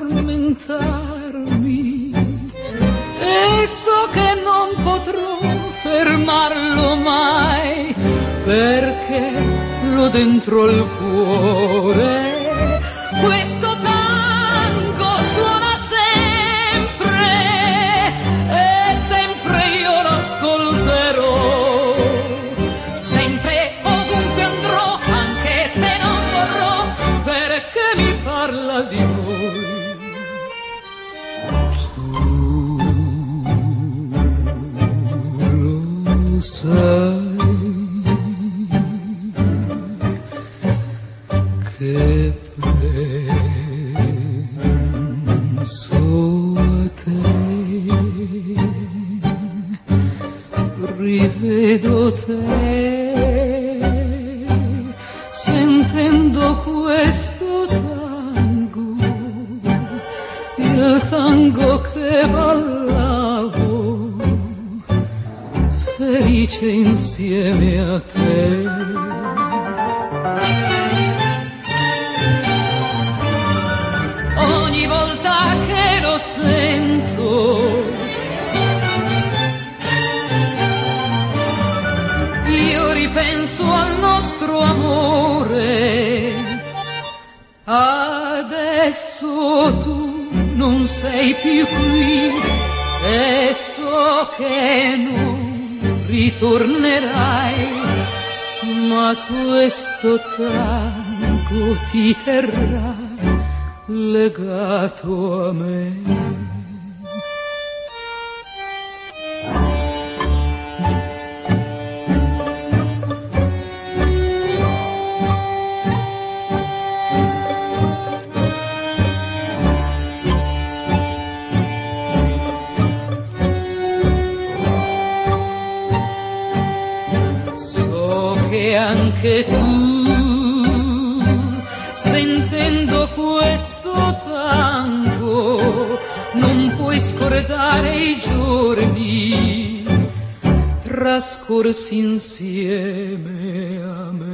tormentarmi e so che non potrò fermarlo mai perché l'ho dentro il cuore lo sai che penso a te rivedo te sentendo questo tango tango che ballavo felice insieme a te ogni volta che lo sento. Io ripenso al nostro amore. Adesso tu non sei più qui e so che non ritornerai, ma questo tango ti terrà legato a me. Che anche tu, sentendo questo tango, non puoi scordare i giorni trascorsi insieme a me.